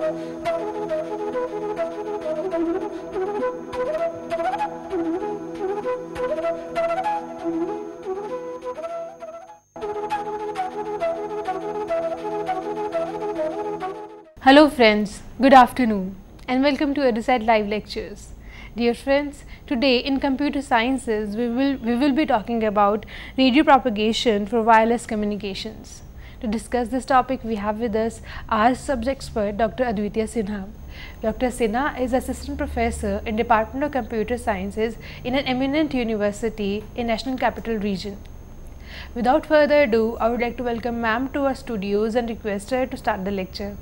Hello friends, good afternoon and welcome to EduSat Live Lectures. Dear friends, today in computer sciences we will, we will be talking about radio propagation for wireless communications. To discuss this topic we have with us our subject expert Dr. Adwitiya Sinha. Dr. Sinha is assistant professor in Department of Computer Sciences in an eminent university in National Capital Region. Without further ado, I would like to welcome ma'am to our studios and request her to start the lecture.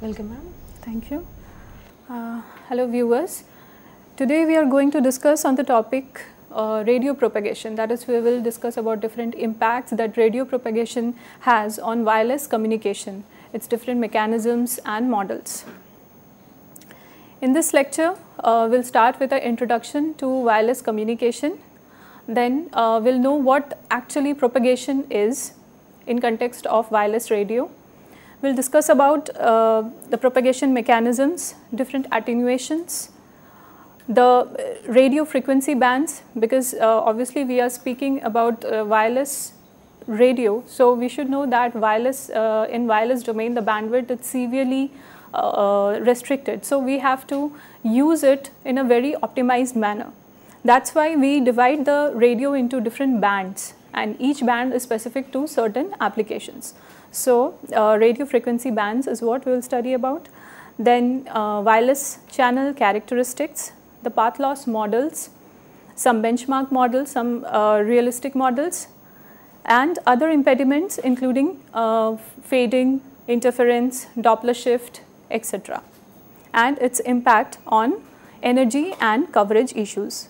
Welcome ma'am. Thank you. Uh, hello viewers. Today we are going to discuss on the topic uh, radio propagation. That is we will discuss about different impacts that radio propagation has on wireless communication, its different mechanisms and models. In this lecture, uh, we'll start with an introduction to wireless communication then uh, we'll know what actually propagation is in context of wireless radio. We'll discuss about uh, the propagation mechanisms, different attenuations, the radio frequency bands because uh, obviously we are speaking about uh, wireless radio. So, we should know that wireless uh, in wireless domain the bandwidth is severely uh, restricted. So, we have to use it in a very optimized manner. That is why we divide the radio into different bands and each band is specific to certain applications. So, uh, radio frequency bands is what we will study about. Then uh, wireless channel characteristics, the path loss models, some benchmark models, some uh, realistic models and other impediments including uh, fading, interference, Doppler shift, etc. and its impact on energy and coverage issues.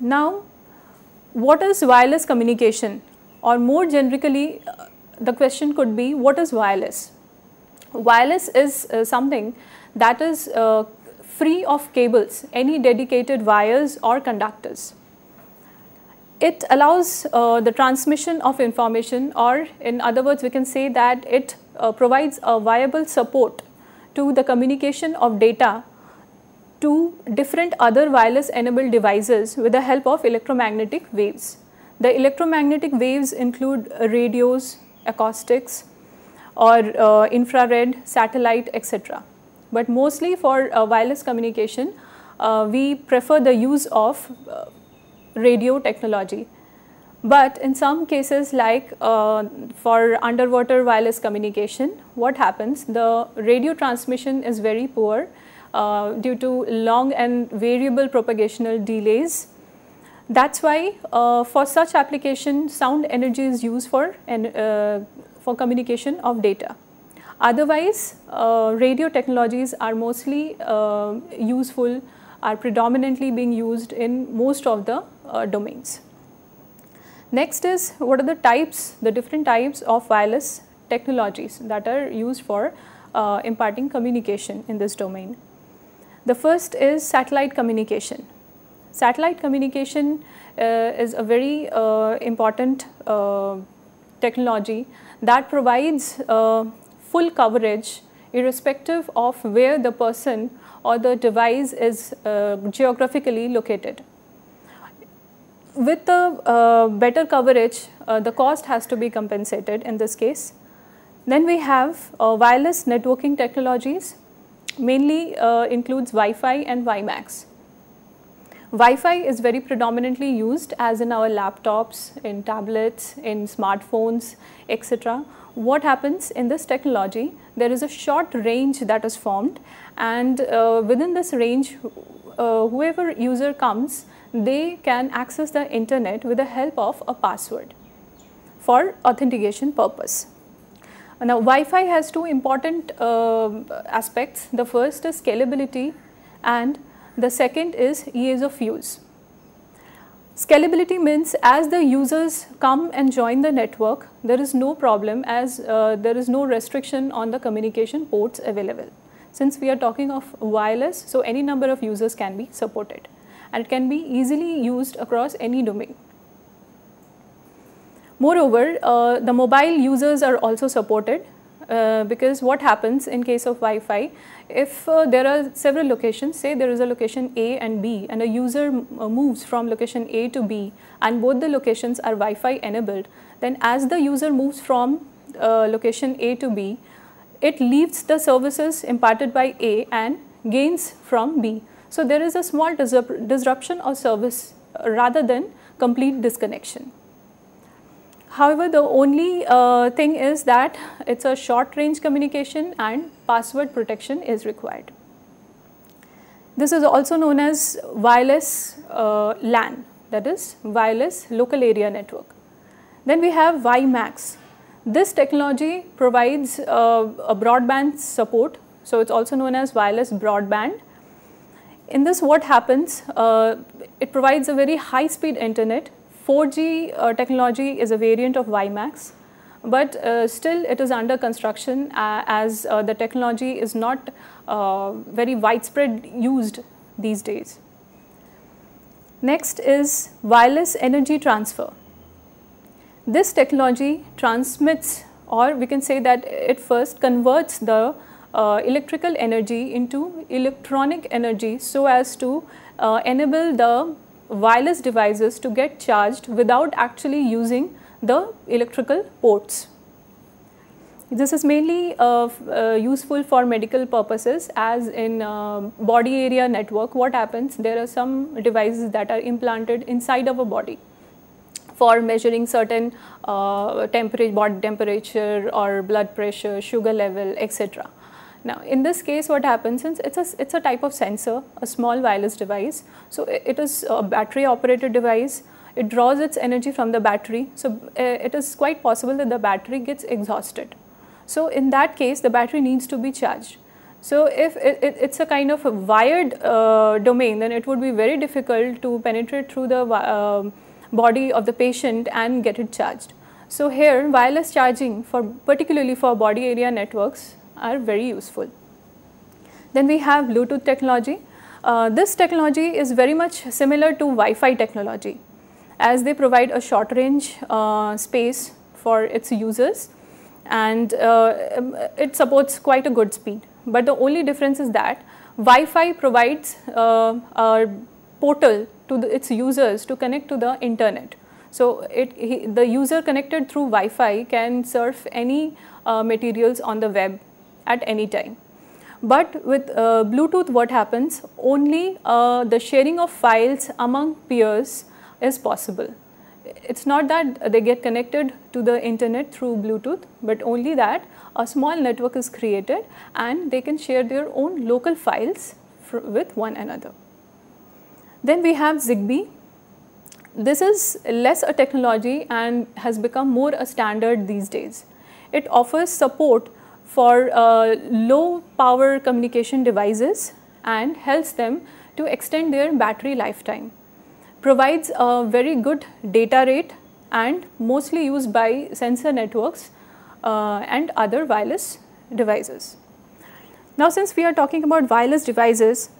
Now, what is wireless communication or more generically uh, the question could be what is wireless? Wireless is uh, something that is uh, free of cables, any dedicated wires or conductors. It allows uh, the transmission of information or in other words we can say that it uh, provides a viable support to the communication of data to different other wireless enabled devices with the help of electromagnetic waves. The electromagnetic waves include radios, acoustics or uh, infrared, satellite etc. But mostly for uh, wireless communication, uh, we prefer the use of uh, radio technology. But in some cases like uh, for underwater wireless communication, what happens? The radio transmission is very poor uh, due to long and variable propagational delays. That is why uh, for such application sound energy is used for, uh, for communication of data. Otherwise, uh, radio technologies are mostly uh, useful, are predominantly being used in most of the domains. Next is what are the types, the different types of wireless technologies that are used for imparting communication in this domain. The first is satellite communication. Satellite communication uh, is a very uh, important uh, technology that provides uh, full coverage irrespective of where the person or the device is uh, geographically located. With the uh, better coverage, the cost has to be compensated in this case. Then we have wireless networking technologies mainly uh, includes Wi-Fi and WiMAX. Wi-Fi is very predominantly used as in our laptops, in tablets, in smartphones, etc. What happens in this technology? There is a short range that is formed and uh, within this range, uh, whoever user comes, they can access the internet with the help of a password for authentication purpose. Now, Wi-Fi has two important uh, aspects. The first is scalability and the second is ease of use. Scalability means as the users come and join the network, there is no problem as uh, there is no restriction on the communication ports available. Since we are talking of wireless, so any number of users can be supported and it can be easily used across any domain. Moreover, uh, the mobile users are also supported uh, because what happens in case of Wi-Fi, if uh, there are several locations, say there is a location A and B and a user uh, moves from location A to B and both the locations are Wi-Fi enabled, then as the user moves from uh, location A to B, it leaves the services imparted by A and gains from B. So, there is a small disruption of service uh, rather than complete disconnection. However, the only uh, thing is that it is a short range communication and password protection is required. This is also known as wireless uh, LAN that is wireless local area network. Then we have WiMAX. This technology provides uh, a broadband support. So, it is also known as wireless broadband. In this what happens, uh, it provides a very high speed internet 4G uh, technology is a variant of WiMAX, but uh, still it is under construction uh, as the technology is not very widespread used these days. Next is wireless energy transfer. This technology transmits or we can say that it first converts the uh, electrical energy into electronic energy so as to uh, enable the wireless devices to get charged without actually using the electrical ports. This is mainly uh, uh, useful for medical purposes as in uh, body area network what happens there are some devices that are implanted inside of a body for measuring certain uh, temperature, body temperature or blood pressure, sugar level etc. Now, in this case what happens is it's a, it's a type of sensor, a small wireless device. So, it is a battery operated device, it draws its energy from the battery. So, uh, it is quite possible that the battery gets exhausted. So, in that case the battery needs to be charged. So, if it, it, it's a kind of a wired uh, domain then it would be very difficult to penetrate through the uh, body of the patient and get it charged. So, here wireless charging for particularly for body area networks are very useful. Then we have Bluetooth technology. Uh, this technology is very much similar to Wi-Fi technology as they provide a short range uh, space for its users and uh, um, it supports quite a good speed. But the only difference is that Wi-Fi provides uh, a portal to the, its users to connect to the internet. So, it, he, the user connected through Wi-Fi can surf any uh, materials on the web at any time. But with uh, Bluetooth what happens only uh, the sharing of files among peers is possible. It's not that they get connected to the internet through Bluetooth, but only that a small network is created and they can share their own local files with one another. Then we have ZigBee. This is less a technology and has become more a standard these days. It offers support for uh, low power communication devices and helps them to extend their battery lifetime. Provides a very good data rate and mostly used by sensor networks uh, and other wireless devices. Now since we are talking about wireless devices,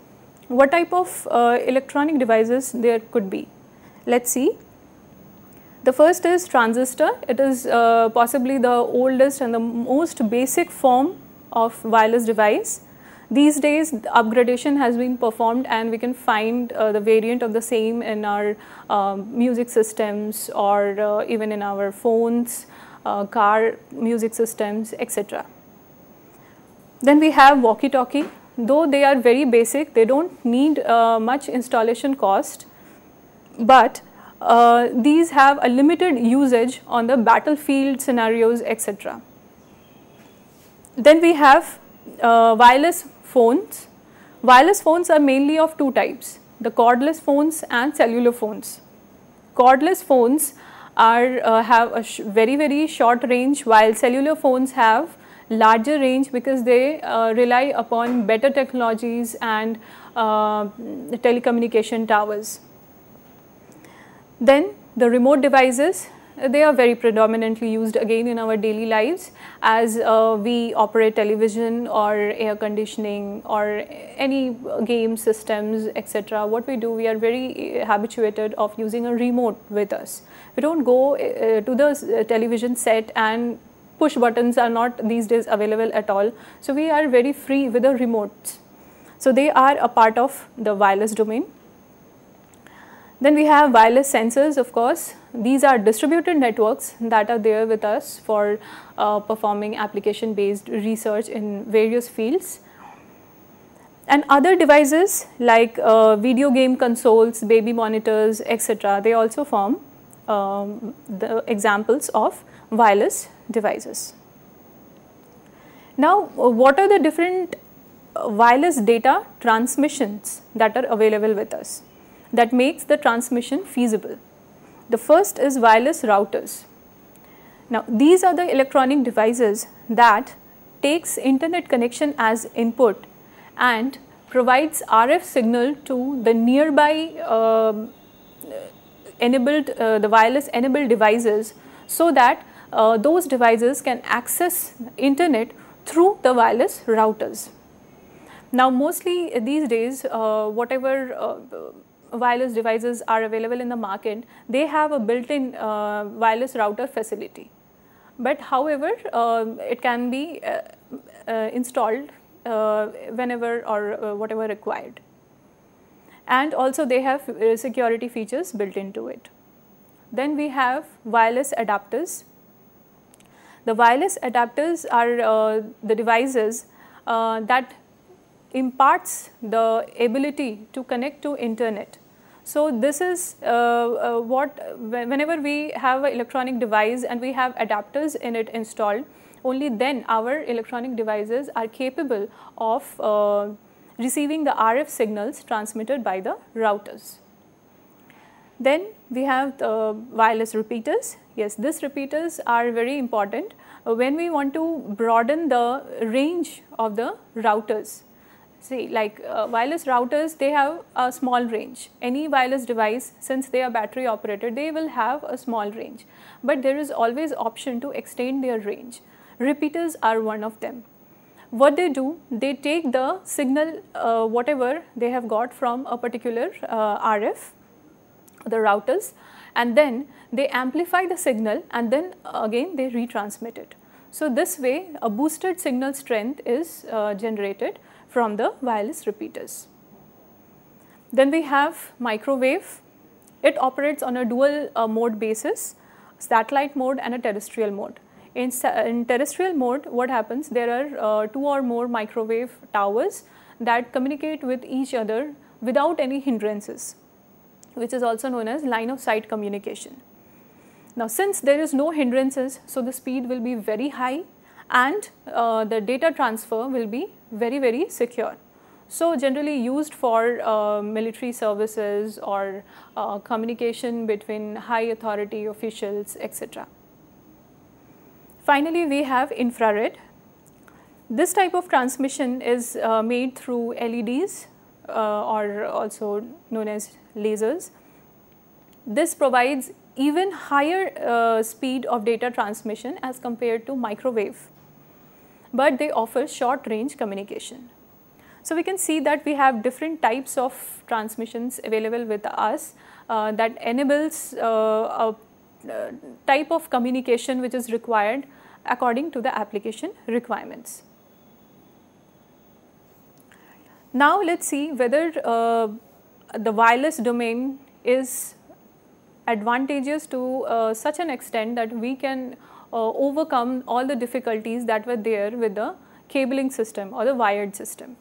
what type of uh, electronic devices there could be? Let us see. The first is transistor. It is uh, possibly the oldest and the most basic form of wireless device. These days upgradation has been performed and we can find uh, the variant of the same in our um, music systems or uh, even in our phones, uh, car music systems etc. Then we have walkie-talkie. Though they are very basic, they do not need uh, much installation cost, but uh, these have a limited usage on the battlefield scenarios etc. Then we have uh, wireless phones. Wireless phones are mainly of two types, the cordless phones and cellular phones. Cordless phones are uh, have a very very short range while cellular phones have larger range because they uh, rely upon better technologies and uh, telecommunication towers. Then the remote devices, they are very predominantly used again in our daily lives as uh, we operate television or air conditioning or any game systems etc. What we do, we are very uh, habituated of using a remote with us. We do not go uh, to the uh, television set and push buttons are not these days available at all. So we are very free with the remotes. So they are a part of the wireless domain. Then we have wireless sensors of course. These are distributed networks that are there with us for uh, performing application based research in various fields. And other devices like uh, video game consoles, baby monitors etc. they also form um, the examples of wireless devices. Now what are the different uh, wireless data transmissions that are available with us? That makes the transmission feasible. The first is wireless routers. Now these are the electronic devices that takes internet connection as input and provides RF signal to the nearby uh, enabled uh, the wireless enabled devices so that uh, those devices can access internet through the wireless routers. Now mostly these days uh, whatever uh, wireless devices are available in the market, they have a built-in uh, wireless router facility. But however, uh, it can be uh, uh installed uh, whenever or uh, whatever required. And also they have security features built into it. Then we have wireless adapters. The wireless adapters are the devices that imparts the ability to connect to internet. So this is uh, uh, what whenever we have an electronic device and we have adapters in it installed, only then our electronic devices are capable of uh, receiving the RF signals transmitted by the routers. Then we have the wireless repeaters. Yes, these repeaters are very important when we want to broaden the range of the routers see like uh, wireless routers they have a small range. Any wireless device since they are battery operated they will have a small range. But there is always option to extend their range. Repeaters are one of them. What they do they take the signal uh, whatever they have got from a particular uh, rf the routers and then they amplify the signal and then again they retransmit it. So this way a boosted signal strength is uh, generated from the wireless repeaters. Then we have microwave. It operates on a dual uh, mode basis, satellite mode and a terrestrial mode. In, in terrestrial mode, what happens? There are uh, two or more microwave towers that communicate with each other without any hindrances, which is also known as line of sight communication. Now, since there is no hindrances, so the speed will be very high and uh, the data transfer will be very, very secure. So, generally used for uh, military services or uh, communication between high authority officials, etc. Finally, we have infrared. This type of transmission is uh, made through LEDs uh, or also known as lasers. This provides even higher uh, speed of data transmission as compared to microwave but they offer short range communication. So we can see that we have different types of transmissions available with us uh, that enables uh, a uh, type of communication which is required according to the application requirements. Now let us see whether uh, the wireless domain is advantageous to uh, such an extent that we can overcome all the difficulties that were there with the cabling system or the wired system.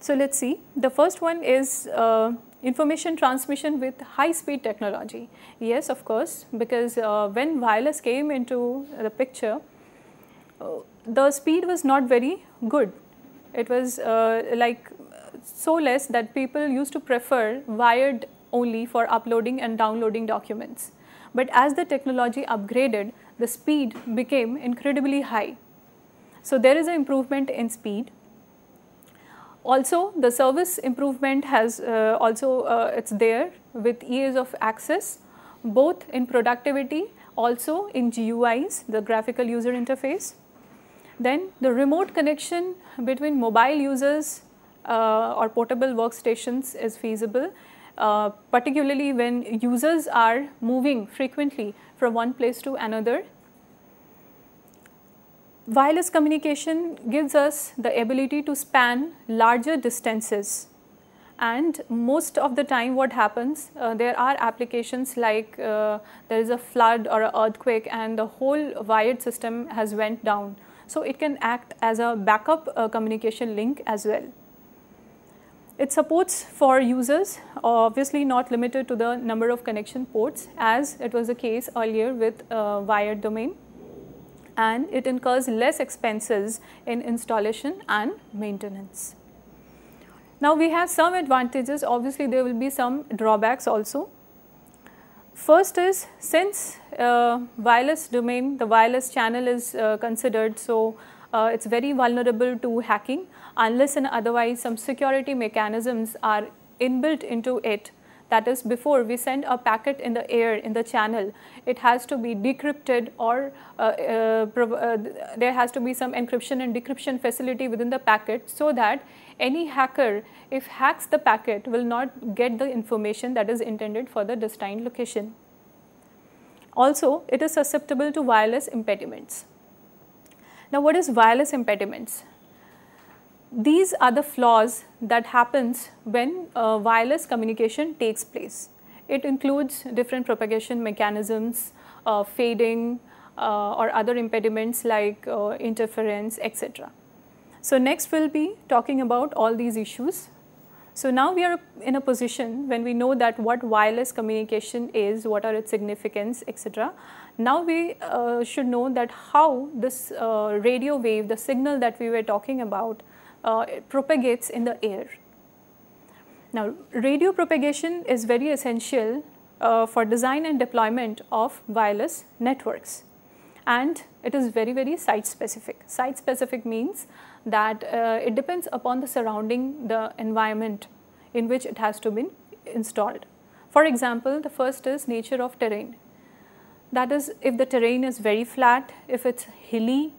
So let's see. The first one is uh, information transmission with high speed technology. Yes, of course, because uh, when wireless came into the picture, uh, the speed was not very good. It was uh, like so less that people used to prefer wired only for uploading and downloading documents. But as the technology upgraded, the speed became incredibly high. So there is an improvement in speed. Also, the service improvement has uh, also uh, it's there with ease of access, both in productivity, also in GUIs, the graphical user interface. Then the remote connection between mobile users uh, or portable workstations is feasible uh, particularly when users are moving frequently from one place to another. wireless communication gives us the ability to span larger distances. And most of the time what happens uh, there are applications like uh, there is a flood or an earthquake and the whole wired system has went down. So it can act as a backup uh, communication link as well it supports for users obviously not limited to the number of connection ports as it was the case earlier with uh, wired domain and it incurs less expenses in installation and maintenance. Now we have some advantages obviously there will be some drawbacks also. First is since uh, wireless domain the wireless channel is uh, considered so uh, it is very vulnerable to hacking unless and otherwise some security mechanisms are inbuilt into it that is before we send a packet in the air in the channel it has to be decrypted or uh, uh, uh, there has to be some encryption and decryption facility within the packet so that any hacker if hacks the packet will not get the information that is intended for the destined location. Also it is susceptible to wireless impediments. Now what is wireless impediments? These are the flaws that happens when uh, wireless communication takes place. It includes different propagation mechanisms, uh, fading uh, or other impediments like uh, interference etc. So next we will be talking about all these issues. So now we are in a position when we know that what wireless communication is, what are its significance etc. Now we uh, should know that how this uh, radio wave, the signal that we were talking about uh, propagates in the air. Now, radio propagation is very essential uh, for design and deployment of wireless networks and it is very very site specific. Site specific means that uh, it depends upon the surrounding the environment in which it has to be installed. For example, the first is nature of terrain. That is if the terrain is very flat, if it is hilly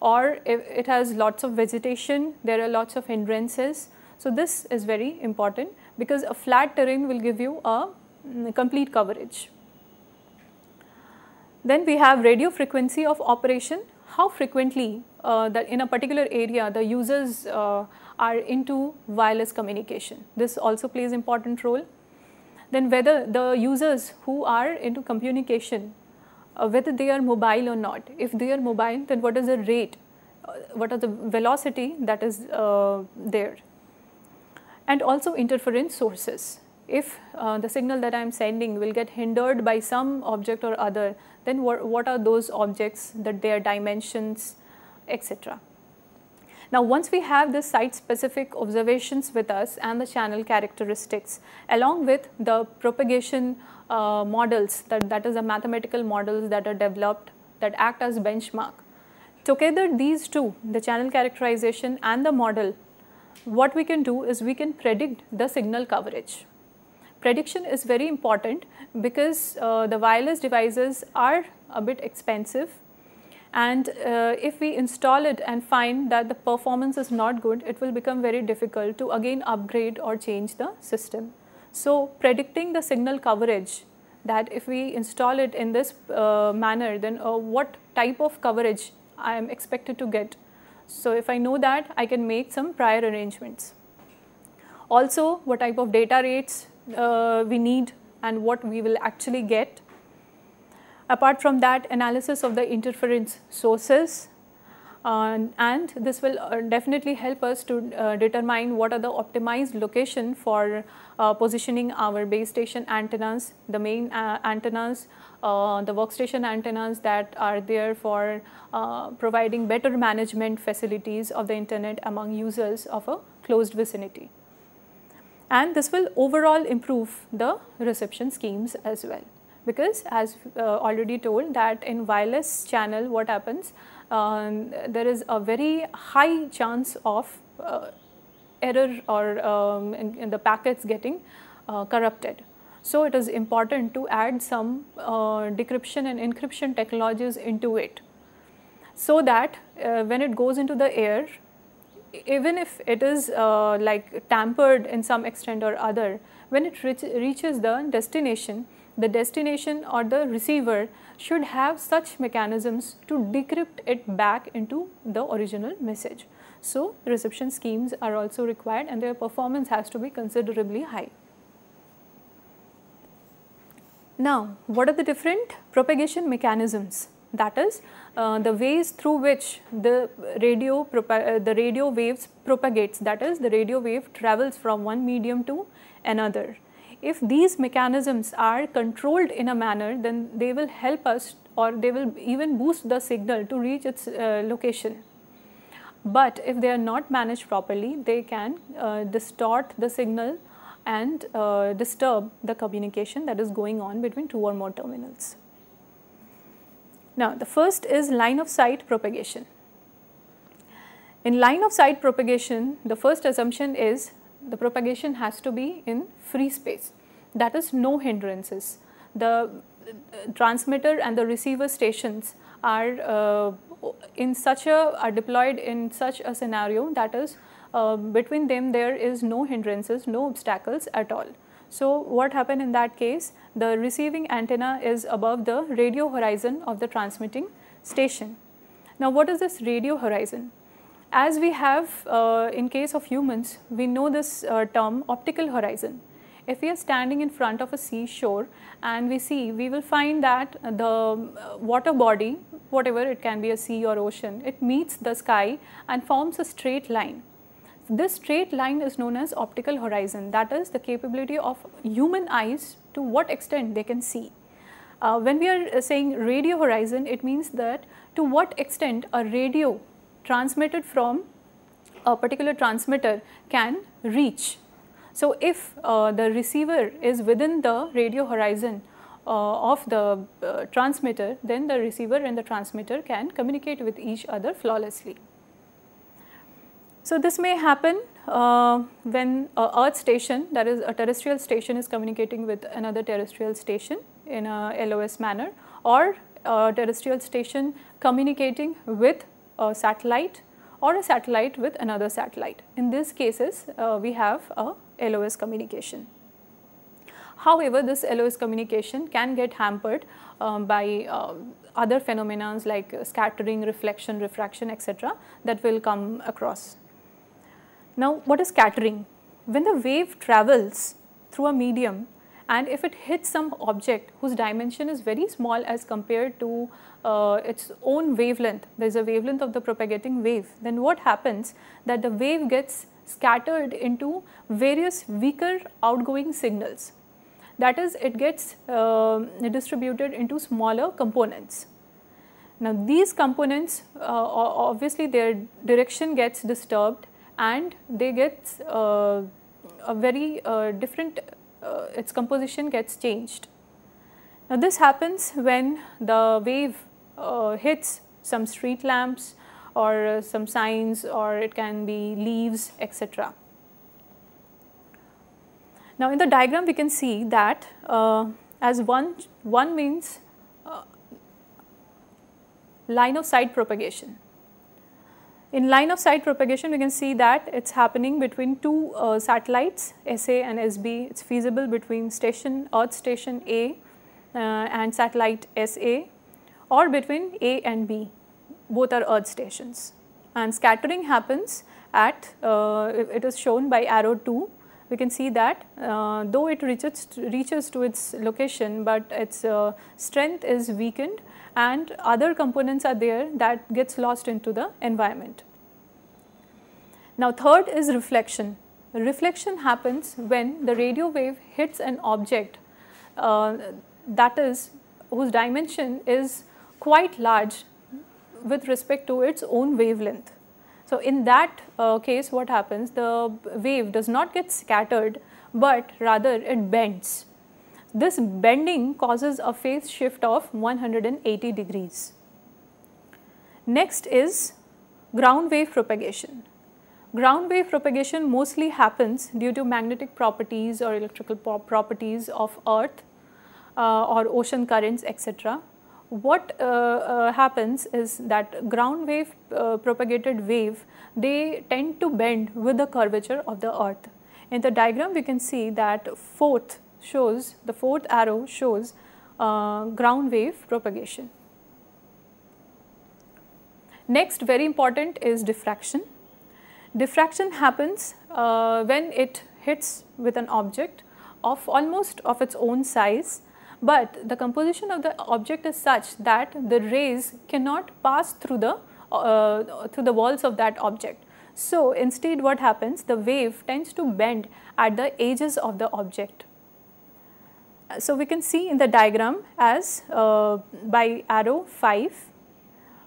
or it has lots of vegetation, there are lots of hindrances. So, this is very important because a flat terrain will give you a mm, complete coverage. Then we have radio frequency of operation, how frequently uh, that in a particular area the users uh, are into wireless communication. This also plays important role. Then whether the users who are into communication uh, whether they are mobile or not. If they are mobile, then what is the rate, uh, what are the velocity that is uh, there. And also interference sources. If uh, the signal that I am sending will get hindered by some object or other, then what, what are those objects, that their dimensions, etc. Now, once we have the site specific observations with us and the channel characteristics along with the propagation uh, models that, that is the mathematical models that are developed that act as benchmark. Together these two, the channel characterization and the model, what we can do is we can predict the signal coverage. Prediction is very important because uh, the wireless devices are a bit expensive and uh, if we install it and find that the performance is not good, it will become very difficult to again upgrade or change the system. So, predicting the signal coverage that if we install it in this uh, manner then uh, what type of coverage I am expected to get. So, if I know that I can make some prior arrangements. Also what type of data rates uh, we need and what we will actually get. Apart from that analysis of the interference sources uh, and this will uh, definitely help us to uh, determine what are the optimized location for uh, positioning our base station antennas, the main uh, antennas, uh, the workstation antennas that are there for providing better management facilities of the internet among users of a closed vicinity. And this will overall improve the reception schemes as well because as already told that in wireless channel what happens there is a very high chance of uh, error or um, in, in the packets getting uh, corrupted. So, it is important to add some uh, decryption and encryption technologies into it so that uh, when it goes into the air even if it is uh, like tampered in some extent or other when it reach, reaches the destination the destination or the receiver should have such mechanisms to decrypt it back into the original message. So, reception schemes are also required and their performance has to be considerably high. Now, what are the different propagation mechanisms? That is, uh, the ways through which the radio uh, the radio waves propagates. That is, the radio wave travels from one medium to another. If these mechanisms are controlled in a manner, then they will help us or they will even boost the signal to reach its uh, location. But if they are not managed properly, they can uh, distort the signal and uh, disturb the communication that is going on between two or more terminals. Now, the first is line of sight propagation. In line of sight propagation, the first assumption is the propagation has to be in free space, that is no hindrances. The uh, transmitter and the receiver stations are uh, in such a are deployed in such a scenario that is uh, between them there is no hindrances, no obstacles at all. So, what happened in that case? The receiving antenna is above the radio horizon of the transmitting station. Now, what is this radio horizon? As we have uh, in case of humans, we know this uh, term optical horizon. If we are standing in front of a seashore and we see, we will find that the uh, water body, whatever it can be a sea or ocean, it meets the sky and forms a straight line. This straight line is known as optical horizon that is the capability of human eyes to what extent they can see. Uh, when we are saying radio horizon it means that to what extent a radio transmitted from a particular transmitter can reach. So, if uh, the receiver is within the radio horizon uh, of the uh, transmitter then the receiver and the transmitter can communicate with each other flawlessly. So, this may happen uh, when a earth station that is a terrestrial station is communicating with another terrestrial station in a LOS manner or a terrestrial station communicating with a satellite or a satellite with another satellite. In these cases, uh, we have a LOS communication. However, this LOS communication can get hampered um, by uh, other phenomena like scattering, reflection, refraction, etc. that will come across. Now, what is scattering? When the wave travels through a medium and if it hits some object whose dimension is very small as compared to uh, its own wavelength, there is a wavelength of the propagating wave, then what happens that the wave gets scattered into various weaker outgoing signals. That is, it gets uh, distributed into smaller components. Now, these components uh, obviously their direction gets disturbed and they get uh, a very uh, different, uh, its composition gets changed. Now this happens when the wave uh, hits some street lamps or uh, some signs or it can be leaves etc. Now in the diagram we can see that uh, as one, one means line of sight propagation in line of sight propagation, we can see that it's happening between two uh, satellites, SA and SB. It's feasible between station, Earth station A uh, and satellite SA or between A and B. Both are Earth stations. And scattering happens at, uh, it is shown by arrow 2. We can see that uh, though it reaches, reaches to its location, but its uh, strength is weakened and other components are there that gets lost into the environment. Now third is reflection. Reflection happens when the radio wave hits an object uh, that is whose dimension is quite large with respect to its own wavelength. So in that uh, case what happens the wave does not get scattered but rather it bends this bending causes a phase shift of 180 degrees. Next is ground wave propagation. Ground wave propagation mostly happens due to magnetic properties or electrical properties of earth uh, or ocean currents etc. What uh, uh, happens is that ground wave uh, propagated wave they tend to bend with the curvature of the earth. In the diagram we can see that fourth shows, the fourth arrow shows uh, ground wave propagation. Next very important is diffraction. Diffraction happens uh, when it hits with an object of almost of its own size, but the composition of the object is such that the rays cannot pass through the uh, through the walls of that object. So, instead what happens the wave tends to bend at the edges of the object. So, we can see in the diagram as uh, by arrow 5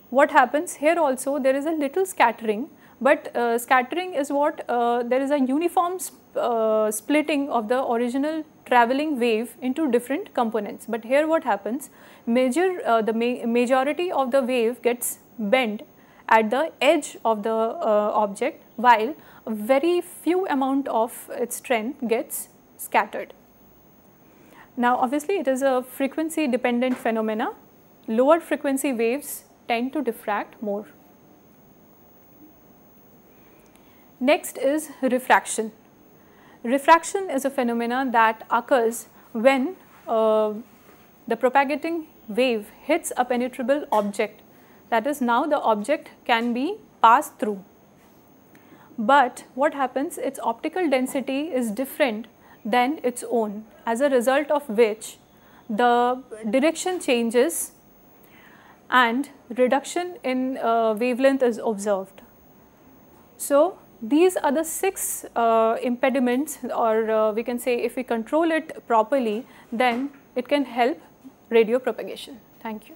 what happens here also there is a little scattering but uh, scattering is what uh, there is a uniform sp uh, splitting of the original traveling wave into different components. But here what happens major uh, the ma majority of the wave gets bent at the edge of the uh, object while a very few amount of its strength gets scattered. Now obviously it is a frequency dependent phenomena lower frequency waves tend to diffract more. Next is refraction. Refraction is a phenomenon that occurs when uh, the propagating wave hits a penetrable object that is now the object can be passed through. But what happens its optical density is different than its own as a result of which the direction changes and reduction in uh, wavelength is observed. So, these are the six uh, impediments or uh, we can say if we control it properly then it can help radio propagation. Thank you.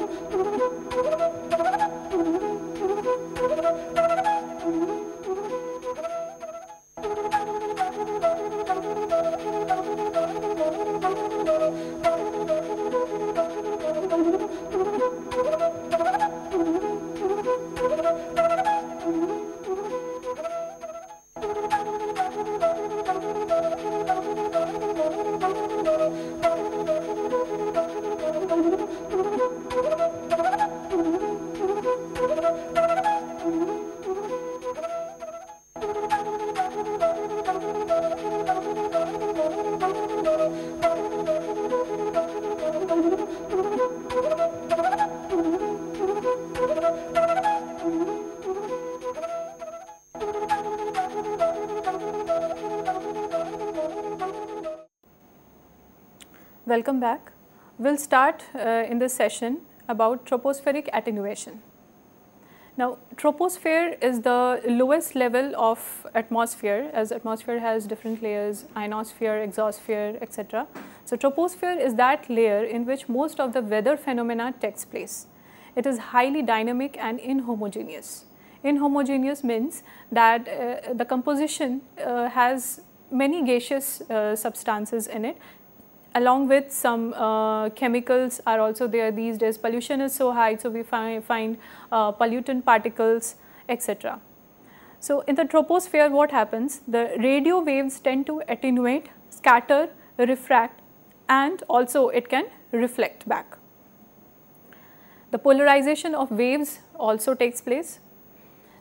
Welcome back. We will start uh, in this session about tropospheric attenuation. Now, troposphere is the lowest level of atmosphere as atmosphere has different layers ionosphere, exosphere etc. So, troposphere is that layer in which most of the weather phenomena takes place. It is highly dynamic and inhomogeneous. Inhomogeneous means that uh, the composition uh, has many gaseous uh, substances in it along with some uh, chemicals are also there these days pollution is so high so we find, find uh, pollutant particles etc. So, in the troposphere what happens the radio waves tend to attenuate scatter refract and also it can reflect back. The polarization of waves also takes place.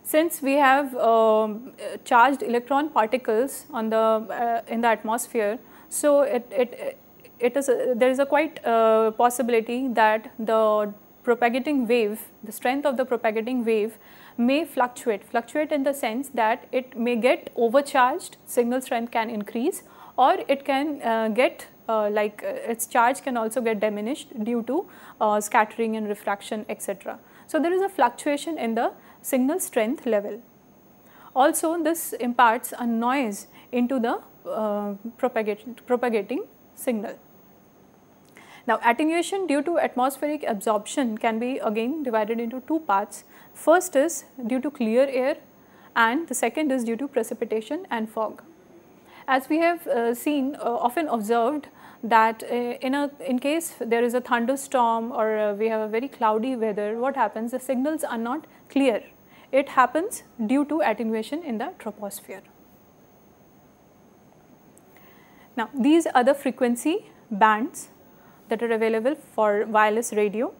Since we have um, charged electron particles on the uh, in the atmosphere, so it, it it is a, there is a quite uh, possibility that the propagating wave, the strength of the propagating wave may fluctuate, fluctuate in the sense that it may get overcharged, signal strength can increase or it can uh, get uh, like uh, its charge can also get diminished due to uh, scattering and refraction etc. So, there is a fluctuation in the signal strength level. Also this imparts a noise into the uh, propagating signal. Now, attenuation due to atmospheric absorption can be again divided into two parts. First is due to clear air and the second is due to precipitation and fog. As we have uh, seen uh, often observed that uh, in a in case there is a thunderstorm or uh, we have a very cloudy weather, what happens? The signals are not clear. It happens due to attenuation in the troposphere. Now, these are the frequency bands that are available for wireless radio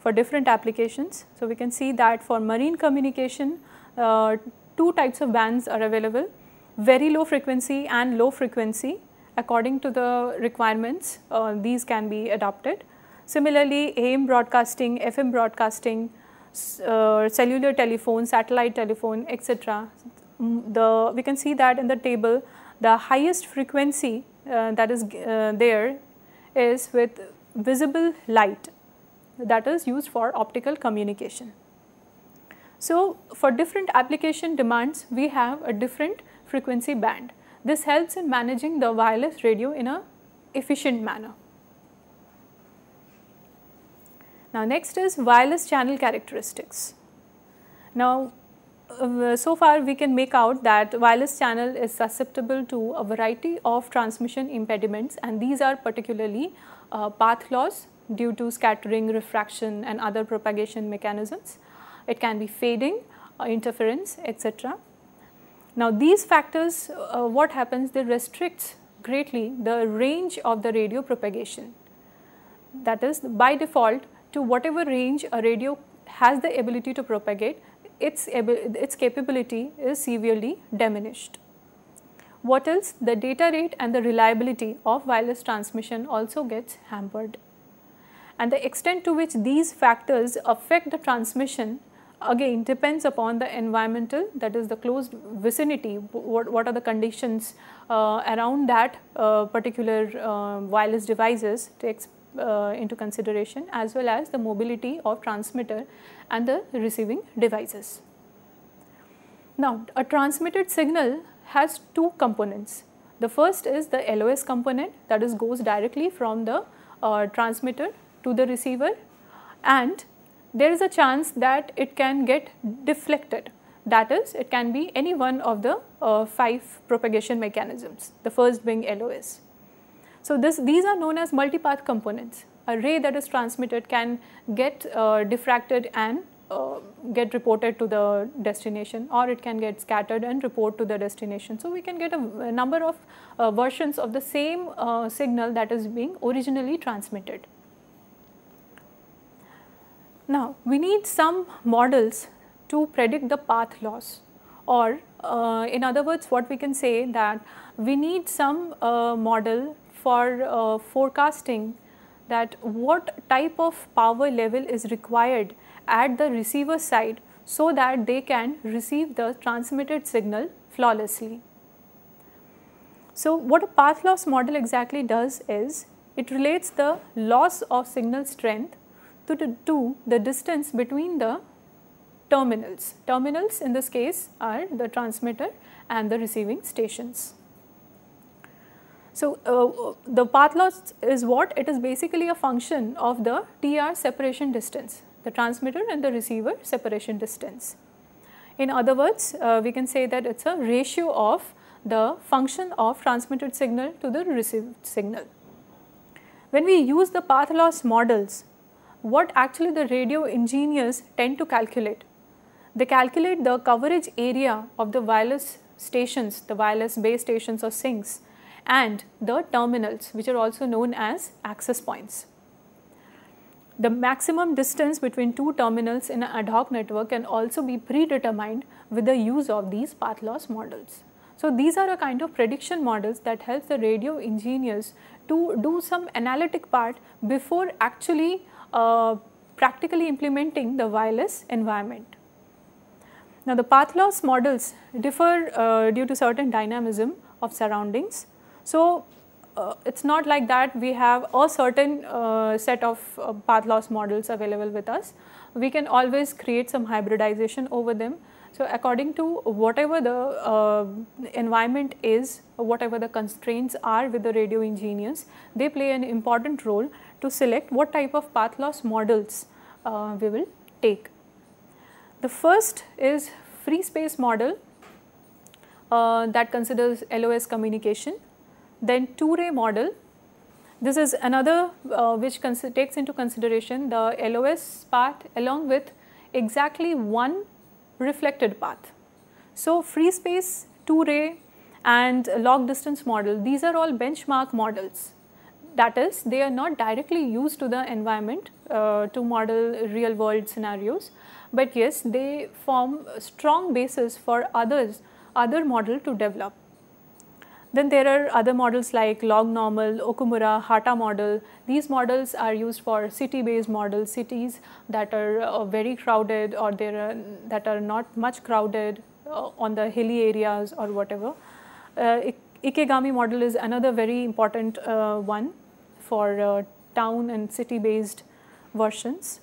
for different applications. So, we can see that for marine communication, uh, two types of bands are available, very low frequency and low frequency according to the requirements uh, these can be adopted. Similarly, AM broadcasting, FM broadcasting, uh, cellular telephone, satellite telephone etc. The we can see that in the table the highest frequency uh, that is uh, there is with visible light that is used for optical communication. So, for different application demands we have a different frequency band. This helps in managing the wireless radio in a efficient manner. Now next is wireless channel characteristics. Now uh, so far we can make out that wireless channel is susceptible to a variety of transmission impediments and these are particularly uh, path loss due to scattering, refraction and other propagation mechanisms. It can be fading, uh, interference etc. Now these factors uh, what happens they restricts greatly the range of the radio propagation that is by default to whatever range a radio has the ability to propagate its, its capability is severely diminished. What else? The data rate and the reliability of wireless transmission also gets hampered. And the extent to which these factors affect the transmission again depends upon the environmental that is the closed vicinity what, what are the conditions uh, around that uh, particular uh, wireless devices takes uh, into consideration as well as the mobility of transmitter and the receiving devices. Now a transmitted signal has two components. The first is the LOS component that is goes directly from the uh, transmitter to the receiver and there is a chance that it can get deflected. That is, it can be any one of the uh, five propagation mechanisms, the first being LOS. So, this, these are known as multipath components. A ray that is transmitted can get uh, diffracted and uh, get reported to the destination or it can get scattered and report to the destination. So, we can get a, a number of uh, versions of the same uh, signal that is being originally transmitted. Now, we need some models to predict the path loss or uh, in other words what we can say that we need some uh, model for uh, forecasting that what type of power level is required at the receiver side so that they can receive the transmitted signal flawlessly. So, what a path loss model exactly does is it relates the loss of signal strength to, to, to the distance between the terminals. Terminals in this case are the transmitter and the receiving stations. So, uh, the path loss is what? It is basically a function of the TR separation distance, the transmitter and the receiver separation distance. In other words, uh, we can say that it is a ratio of the function of transmitted signal to the received signal. When we use the path loss models, what actually the radio engineers tend to calculate. They calculate the coverage area of the wireless stations, the wireless base stations or sinks and the terminals which are also known as access points. The maximum distance between two terminals in an ad hoc network can also be predetermined with the use of these path loss models. So, these are a kind of prediction models that helps the radio engineers to do some analytic part before actually uh, practically implementing the wireless environment. Now, the path loss models differ uh, due to certain dynamism of surroundings. So, uh, it is not like that we have a certain uh, set of uh, path loss models available with us. We can always create some hybridization over them. So, according to whatever the uh, environment is, whatever the constraints are with the radio engineers, they play an important role to select what type of path loss models uh, we will take. The first is free space model uh, that considers LOS communication, then two-ray model This is another uh, which takes into consideration the LOS path along with exactly one reflected path. So, free space, two ray and log distance model, these are all benchmark models. That is, they are not directly used to the environment uh, to model real world scenarios, but yes, they form strong basis for others, other model to develop. Then there are other models like log normal, Okumura, Hata model. These models are used for city based models, cities that are uh, very crowded or are, that are not much crowded uh, on the hilly areas or whatever. Uh, Ikegami model is another very important uh, one for uh, town and city based versions.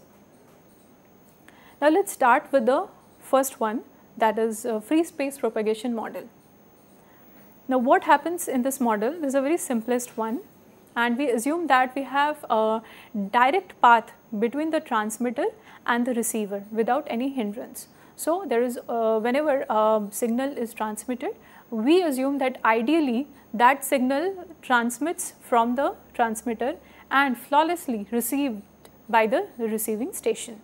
Now let us start with the first one that is free space propagation model. Now what happens in this model this is a very simplest one and we assume that we have a direct path between the transmitter and the receiver without any hindrance. So there is uh, whenever a signal is transmitted we assume that ideally that signal transmits from the transmitter and flawlessly received by the receiving station.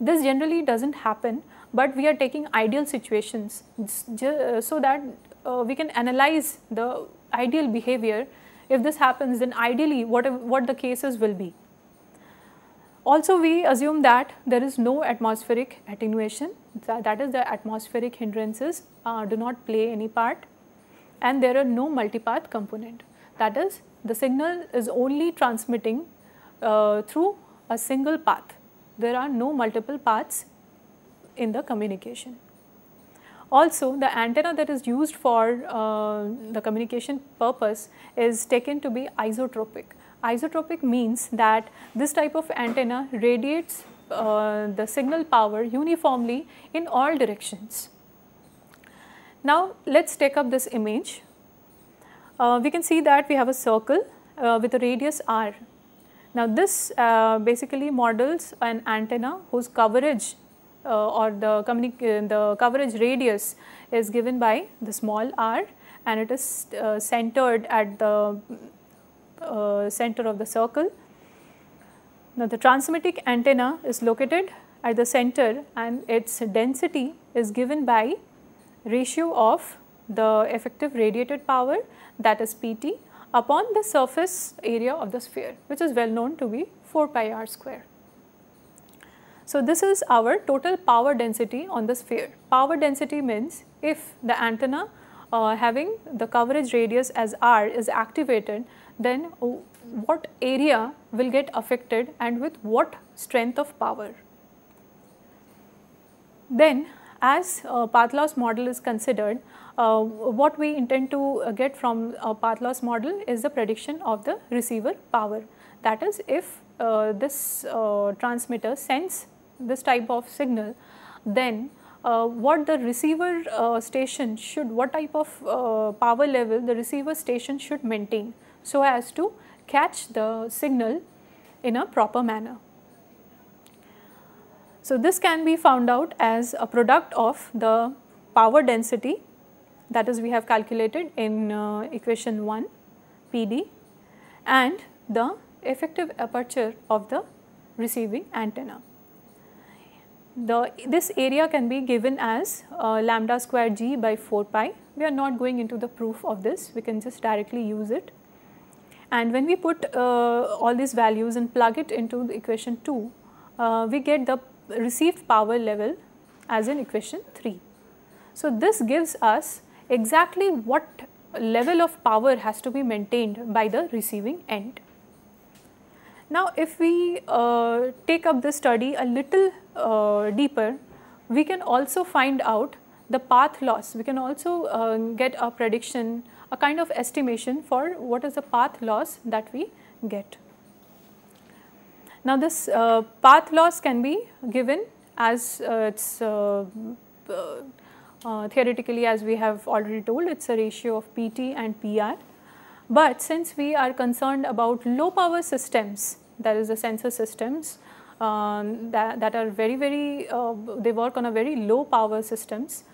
This generally does not happen but we are taking ideal situations so that uh, we can analyze the ideal behavior. If this happens, then ideally what, what the cases will be. Also, we assume that there is no atmospheric attenuation, that, that is the atmospheric hindrances uh, do not play any part and there are no multipath component. That is, the signal is only transmitting uh, through a single path. There are no multiple paths in the communication. Also, the antenna that is used for uh, the communication purpose is taken to be isotropic. Isotropic means that this type of antenna radiates uh, the signal power uniformly in all directions. Now, let us take up this image. Uh, we can see that we have a circle uh, with a radius r. Now, this uh, basically models an antenna whose coverage or the, the coverage radius is given by the small r and it is uh, centered at the uh, center of the circle. Now, the transmitting antenna is located at the center and its density is given by ratio of the effective radiated power that is PT upon the surface area of the sphere which is well known to be 4 pi r square. So, this is our total power density on the sphere. Power density means if the antenna uh, having the coverage radius as r is activated, then what area will get affected and with what strength of power. Then as a path loss model is considered, uh, what we intend to uh, get from a path loss model is the prediction of the receiver power. That is if uh, this uh, transmitter sends this type of signal, then uh, what the receiver uh, station should, what type of uh, power level the receiver station should maintain so as to catch the signal in a proper manner. So, this can be found out as a product of the power density that is we have calculated in uh, equation 1 PD and the effective aperture of the receiving antenna the this area can be given as uh, lambda square g by 4 pi. We are not going into the proof of this, we can just directly use it. And when we put uh, all these values and plug it into the equation 2, uh, we get the received power level as in equation 3. So, this gives us exactly what level of power has to be maintained by the receiving end. Now, if we uh, take up this study a little uh, deeper, we can also find out the path loss. We can also uh, get a prediction, a kind of estimation for what is the path loss that we get. Now, this uh, path loss can be given as uh, it's uh, theoretically as we have already told, it's a ratio of PT and PR. But since we are concerned about low power systems, that is the sensor systems um, that, that are very very uh, they work on a very low power systems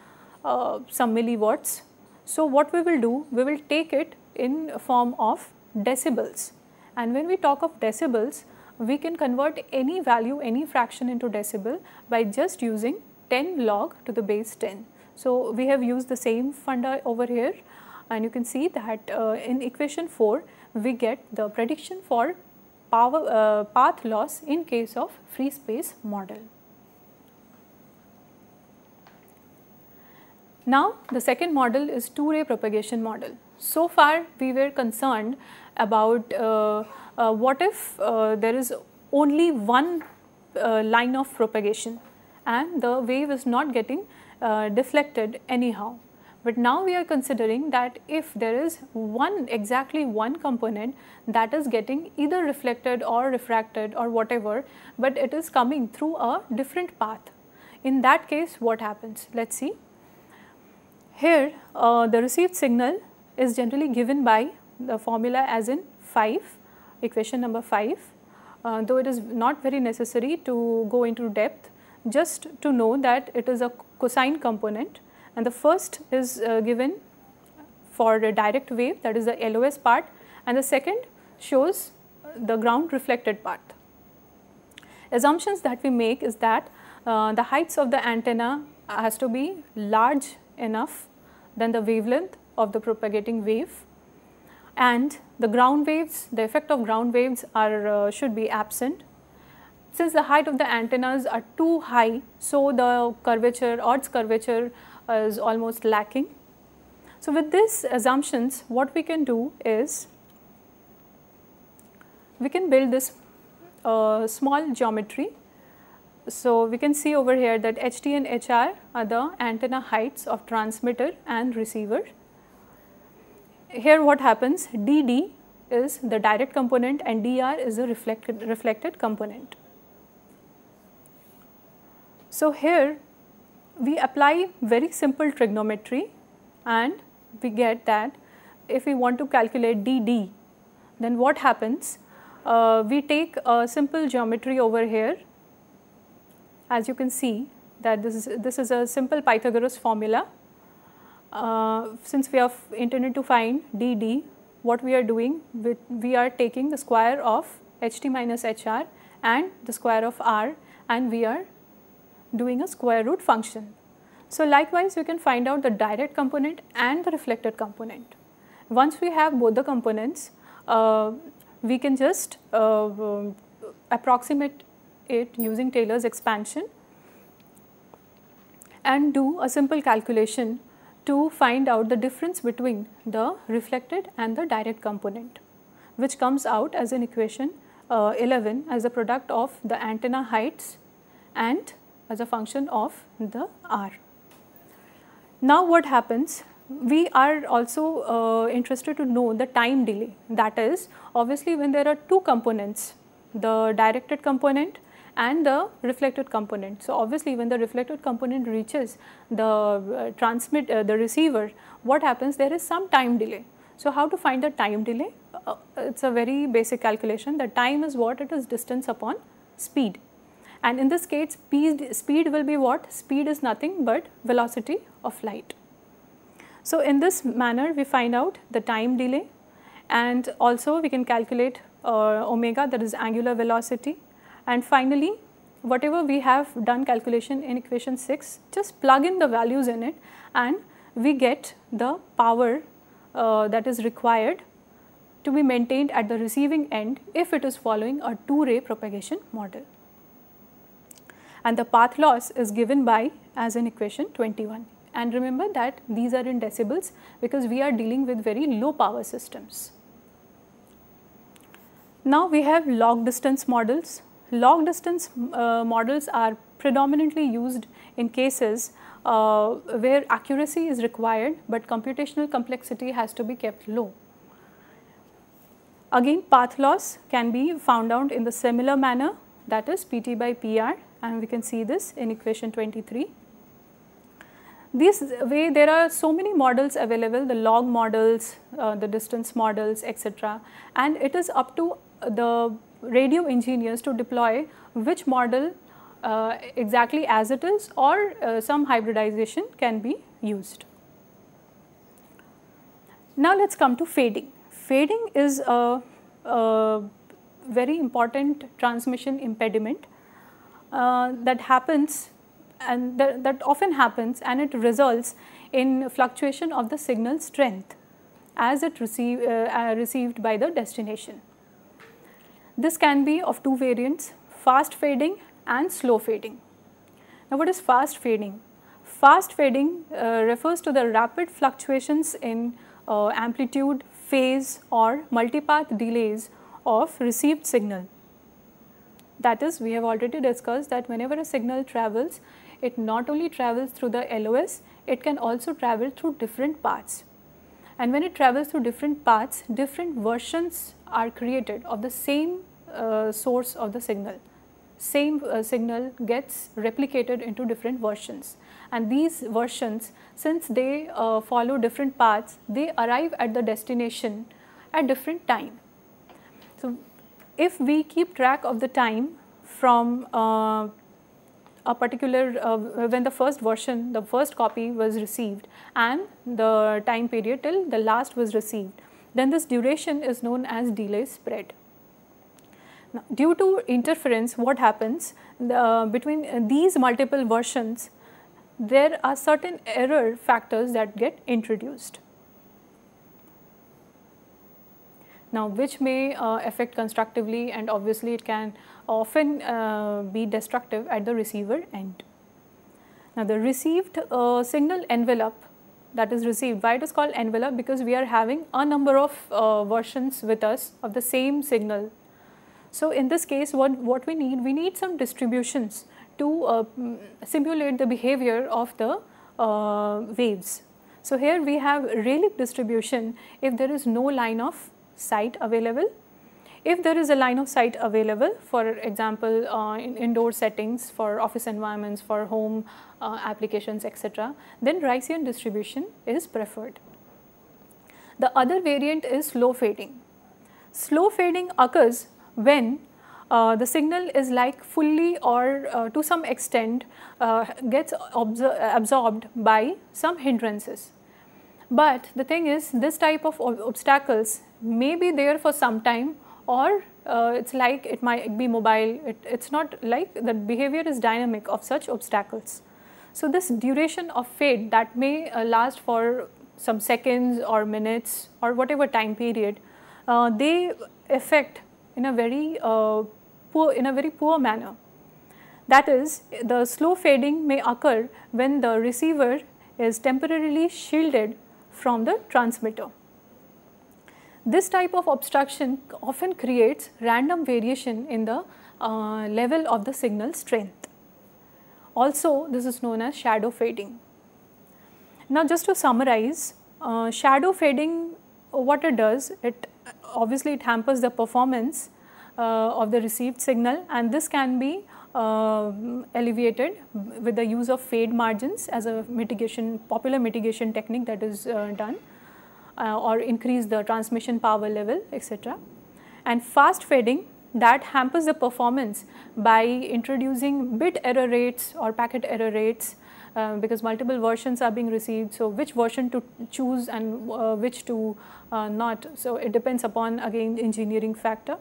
uh, some milliwatts. So, what we will do we will take it in form of decibels And when we talk of decibels, we can convert any value, any fraction into decibel by just using 10 log to the base 10. So, we have used the same funda over here and you can see that uh, in equation 4 we get the prediction for power, uh, path loss in case of free space model. Now, the second model is two ray propagation model. So far we were concerned about uh, uh, what if uh, there is only one uh, line of propagation and the wave is not getting uh, deflected anyhow. But now we are considering that if there is one exactly one component that is getting either reflected or refracted or whatever, but it is coming through a different path. In that case what happens? Let us see. Here uh, the received signal is generally given by the formula as in 5, equation number 5, uh, though it is not very necessary to go into depth, just to know that it is a cosine component and the first is uh, given for a direct wave that is the LOS part and the second shows the ground reflected part. Assumptions that we make is that uh, the heights of the antenna has to be large enough than the wavelength of the propagating wave and the ground waves, the effect of ground waves are uh, should be absent. Since the height of the antennas are too high, so the curvature, earth's curvature is almost lacking. So, with these assumptions what we can do is we can build this uh, small geometry. So, we can see over here that HT and HR are the antenna heights of transmitter and receiver. Here what happens DD is the direct component and DR is the reflected, reflected component. So, here we apply very simple trigonometry and we get that if we want to calculate dd then what happens? Uh, we take a simple geometry over here. As you can see that this is this is a simple Pythagoras formula. Uh, since we are intended to find dd what we are doing with we are taking the square of ht minus hr and the square of r and we are doing a square root function. So, likewise we can find out the direct component and the reflected component. Once we have both the components, uh, we can just uh, uh, approximate it using Taylor's expansion and do a simple calculation to find out the difference between the reflected and the direct component which comes out as an equation uh, 11 as a product of the antenna heights and as a function of the R. Now what happens? We are also uh, interested to know the time delay that is obviously when there are two components the directed component and the reflected component. So, obviously when the reflected component reaches the uh, transmit uh, the receiver what happens there is some time delay. So, how to find the time delay? Uh, it is a very basic calculation the time is what it is distance upon speed and in this case speed, speed will be what? Speed is nothing but velocity of light. So, in this manner we find out the time delay and also we can calculate uh, omega that is angular velocity and finally whatever we have done calculation in equation 6 just plug in the values in it and we get the power uh, that is required to be maintained at the receiving end if it is following a two ray propagation model and the path loss is given by as in equation 21. And remember that these are in decibels because we are dealing with very low power systems. Now we have log distance models. Log distance uh, models are predominantly used in cases uh, where accuracy is required but computational complexity has to be kept low. Again path loss can be found out in the similar manner that is PT by PR and we can see this in equation 23. This way there are so many models available the log models, uh, the distance models etc. and it is up to the radio engineers to deploy which model uh, exactly as it is or uh, some hybridization can be used. Now let us come to fading. Fading is a uh, very important transmission impediment uh, that happens and that, that often happens and it results in fluctuation of the signal strength as it receive, uh, uh, received by the destination. This can be of two variants fast fading and slow fading. Now what is fast fading? Fast fading uh, refers to the rapid fluctuations in uh, amplitude, phase or multipath delays of received signal. That is we have already discussed that whenever a signal travels, it not only travels through the LOS, it can also travel through different paths. And when it travels through different paths, different versions are created of the same uh, source of the signal. Same uh, signal gets replicated into different versions. And these versions, since they uh, follow different paths, they arrive at the destination at different time. So, if we keep track of the time from uh, a particular uh, when the first version the first copy was received and the time period till the last was received then this duration is known as delay spread. Now, due to interference what happens the, between uh, these multiple versions there are certain error factors that get introduced. Now, which may uh, affect constructively and obviously it can often uh, be destructive at the receiver end. Now, the received uh, signal envelope that is received, why it is called envelope because we are having a number of uh, versions with us of the same signal. So, in this case what, what we need, we need some distributions to uh, simulate the behavior of the uh, waves. So, here we have Rayleigh distribution if there is no line of sight available if there is a line of sight available, for example, uh, in indoor settings for office environments, for home uh, applications, etc., then Rayleigh distribution is preferred. The other variant is slow fading. Slow fading occurs when uh, the signal is like fully or uh, to some extent uh, gets absorbed by some hindrances. But the thing is this type of obstacles may be there for some time or uh, it's like it might be mobile, it, it's not like the behavior is dynamic of such obstacles. So, this duration of fade that may uh, last for some seconds or minutes or whatever time period, uh, they affect in a very uh, poor in a very poor manner. That is the slow fading may occur when the receiver is temporarily shielded from the transmitter. This type of obstruction often creates random variation in the uh, level of the signal strength. Also, this is known as shadow fading. Now, just to summarize, uh, shadow fading, what it does, it obviously it hampers the performance uh, of the received signal and this can be uh, alleviated with the use of fade margins as a mitigation, popular mitigation technique that is uh, done or increase the transmission power level etc. And fast fading that hampers the performance by introducing bit error rates or packet error rates uh, because multiple versions are being received. So, which version to choose and uh, which to uh, not. So, it depends upon again engineering factor.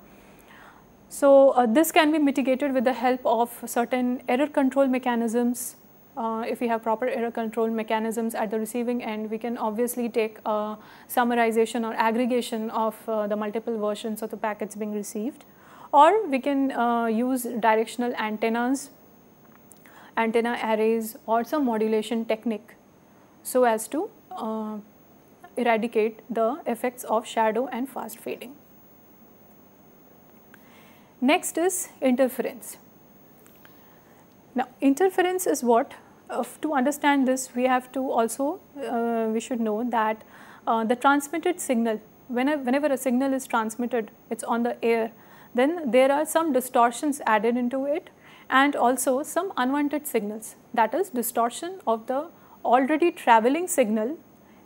So, uh, this can be mitigated with the help of certain error control mechanisms uh, if we have proper error control mechanisms at the receiving end, we can obviously take a summarization or aggregation of uh, the multiple versions of the packets being received. Or we can uh, use directional antennas, antenna arrays or some modulation technique so as to uh, eradicate the effects of shadow and fast fading. Next is interference. Now, interference is what to understand this we have to also uh, we should know that uh, the transmitted signal whenever, whenever a signal is transmitted it is on the air then there are some distortions added into it and also some unwanted signals that is distortion of the already traveling signal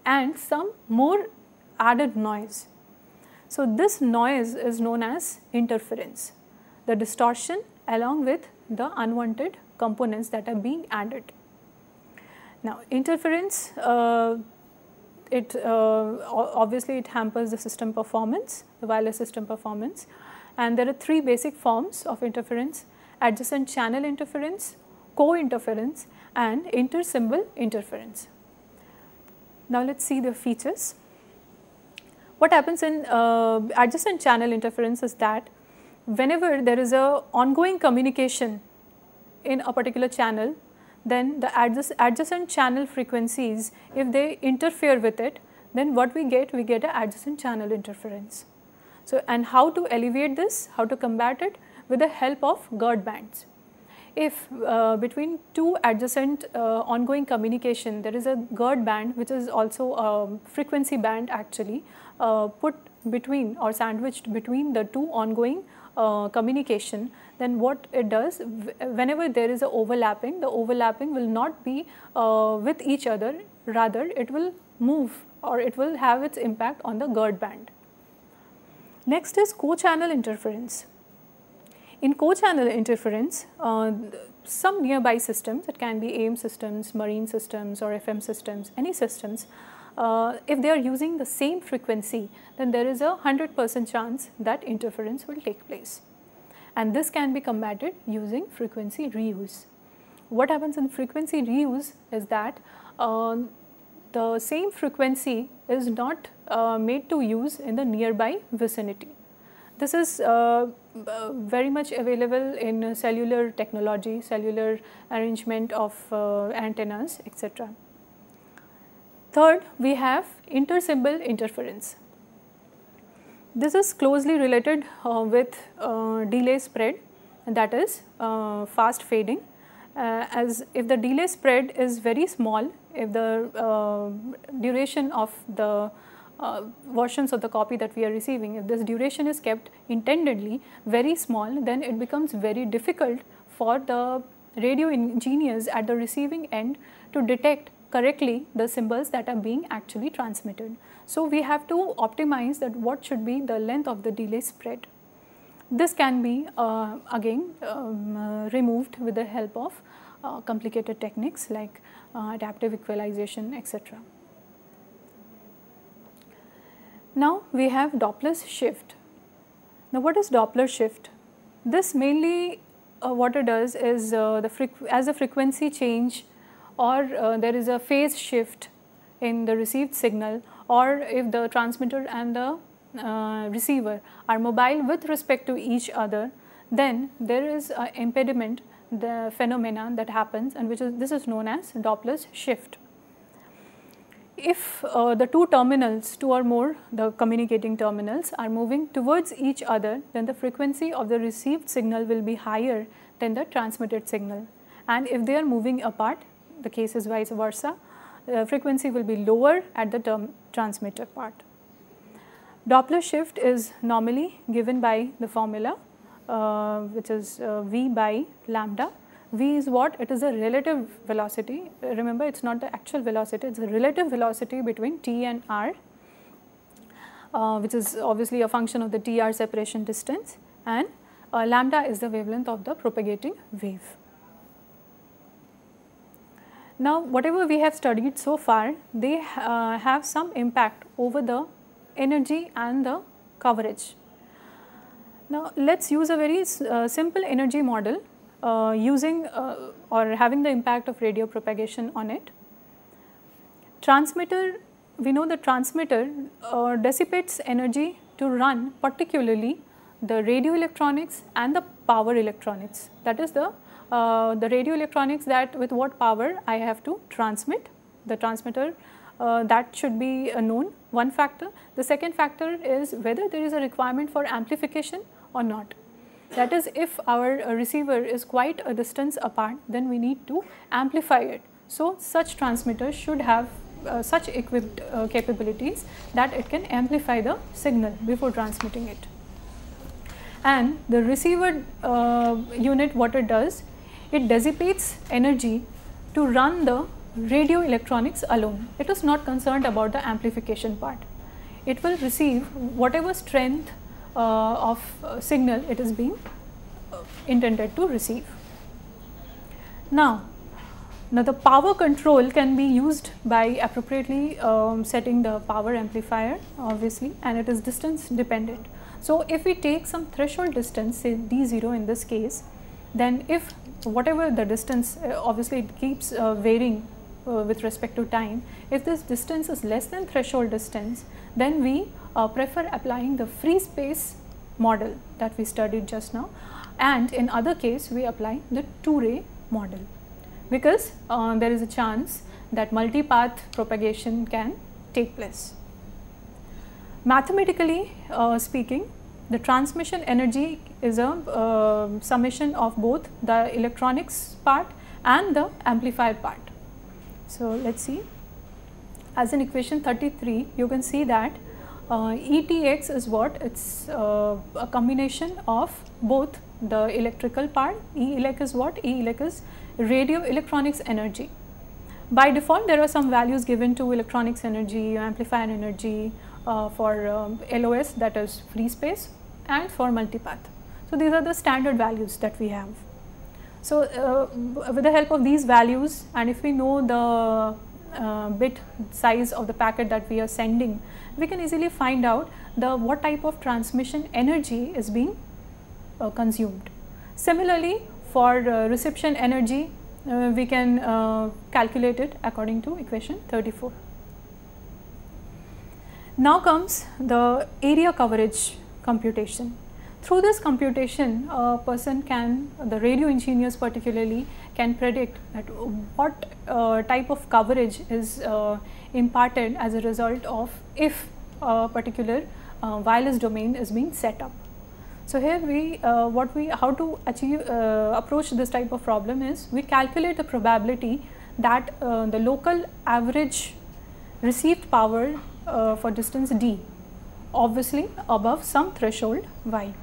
and some more added noise. So, this noise is known as interference, the distortion along with the unwanted components that are being added. Now, interference uh, it uh, obviously it hampers the system performance, the wireless system performance. And there are three basic forms of interference, adjacent channel interference, co-interference and inter-symbol interference. Now let us see the features. What happens in uh, adjacent channel interference is that whenever there is a ongoing communication in a particular channel, then the adjacent channel frequencies, if they interfere with it, then what we get? We get an adjacent channel interference. So, and how to alleviate this, how to combat it? With the help of guard bands. If uh, between two adjacent uh, ongoing communication, there is a guard band which is also a frequency band actually uh, put between or sandwiched between the two ongoing uh, communication, then what it does, whenever there is a overlapping, the overlapping will not be uh, with each other, rather it will move or it will have its impact on the guard band. Next is co-channel interference. In co-channel interference, uh, some nearby systems, it can be AM systems, marine systems or FM systems, any systems, uh, if they are using the same frequency, then there is a 100 percent chance that interference will take place. And this can be combated using frequency reuse. What happens in frequency reuse is that uh, the same frequency is not uh, made to use in the nearby vicinity. This is uh, very much available in cellular technology, cellular arrangement of uh, antennas, etc. Third, we have inter-symbol interference. This is closely related uh, with uh, delay spread that is uh, fast fading. Uh, as if the delay spread is very small, if the uh, duration of the uh, versions of the copy that we are receiving, if this duration is kept intendedly very small, then it becomes very difficult for the radio engineers at the receiving end to detect correctly the symbols that are being actually transmitted. So, we have to optimize that what should be the length of the delay spread. This can be uh, again um, uh, removed with the help of uh, complicated techniques like uh, adaptive equalization etc. Now, we have Doppler shift. Now, what is Doppler shift? This mainly uh, what it does is uh, the as the frequency change or there is a phase shift in the received signal or if the transmitter and the uh, receiver are mobile with respect to each other, then there is an impediment, the phenomena that happens and which is this is known as Doppler's shift. If uh, the two terminals, two or more the communicating terminals are moving towards each other, then the frequency of the received signal will be higher than the transmitted signal. And if they are moving apart, the case is vice versa, the frequency will be lower at the term transmitter part. Doppler shift is normally given by the formula uh, which is uh, V by lambda. V is what? It is a relative velocity. Remember, it is not the actual velocity, it is a relative velocity between t and r, uh, which is obviously a function of the t-r separation distance and uh, lambda is the wavelength of the propagating wave. Now, whatever we have studied so far, they uh, have some impact over the energy and the coverage. Now, let us use a very uh, simple energy model uh, using uh, or having the impact of radio propagation on it. Transmitter, we know the transmitter uh, dissipates energy to run particularly the radio electronics and the power electronics that is the uh, the radio electronics that with what power I have to transmit the transmitter uh, that should be uh, known one factor. The second factor is whether there is a requirement for amplification or not. That is if our uh, receiver is quite a distance apart then we need to amplify it. So, such transmitters should have uh, such equipped uh, capabilities that it can amplify the signal before transmitting it. And the receiver uh, unit what it does it dissipates energy to run the radio electronics alone. It is not concerned about the amplification part. It will receive whatever strength uh, of uh, signal it is being uh, intended to receive. Now, Now the power control can be used by appropriately um, setting the power amplifier obviously and it is distance dependent. So if we take some threshold distance say d0 in this case then if whatever the distance uh, obviously it keeps uh, varying uh, with respect to time. If this distance is less than threshold distance then we prefer applying the free space model that we studied just now. And in other case we apply the two ray model. Because uh, there is a chance that multipath propagation can take place. Mathematically uh, speaking, the transmission energy is a uh, summation of both the electronics part and the amplifier part. So, let us see as in equation 33 you can see that uh, ETX is what it is uh, a combination of both the electrical part E elec is what E elec is radio electronics energy. By default there are some values given to electronics energy, amplifier energy uh, for um, LOS that is free space and for multipath. So, these are the standard values that we have. So, uh, with the help of these values and if we know the uh, bit size of the packet that we are sending, we can easily find out the what type of transmission energy is being uh, consumed. Similarly, for uh, reception energy, uh, we can uh, calculate it according to equation 34. Now comes the area coverage computation. Through this computation, a person can, the radio engineers particularly, can predict that what uh, type of coverage is uh, imparted as a result of if a particular uh, wireless domain is being set up. So, here we uh, what we how to achieve uh, approach this type of problem is we calculate the probability that uh, the local average received power for distance d obviously above some threshold y.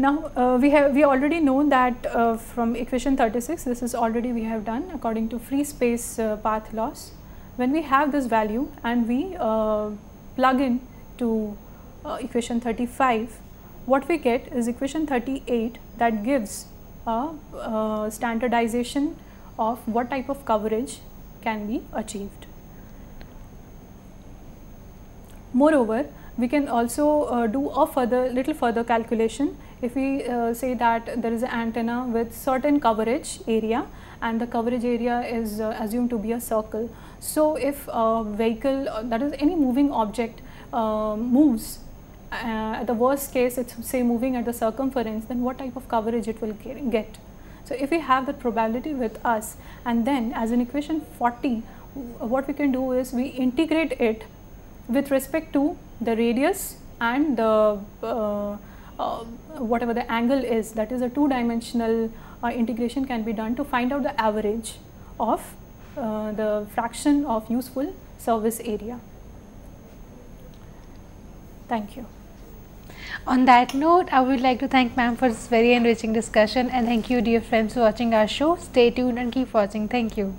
Now, uh, we have we already know that uh, from equation 36 this is already we have done according to free space path loss. When we have this value and we plug in to uh, equation 35, what we get is equation 38 that gives a uh, standardization of what type of coverage can be achieved. Moreover, we can also uh, do a further little further calculation if we uh, say that there is an antenna with certain coverage area and the coverage area is uh, assumed to be a circle. So, if a vehicle uh, that is any moving object uh, moves uh, at the worst case it is say moving at the circumference then what type of coverage it will get. So, if we have the probability with us and then as in equation 40 what we can do is we integrate it with respect to the radius and the uh, uh, whatever the angle is that is a two dimensional uh, integration can be done to find out the average of uh, the fraction of useful service area. Thank you. On that note, I would like to thank ma'am for this very enriching discussion and thank you dear friends for watching our show. Stay tuned and keep watching. Thank you.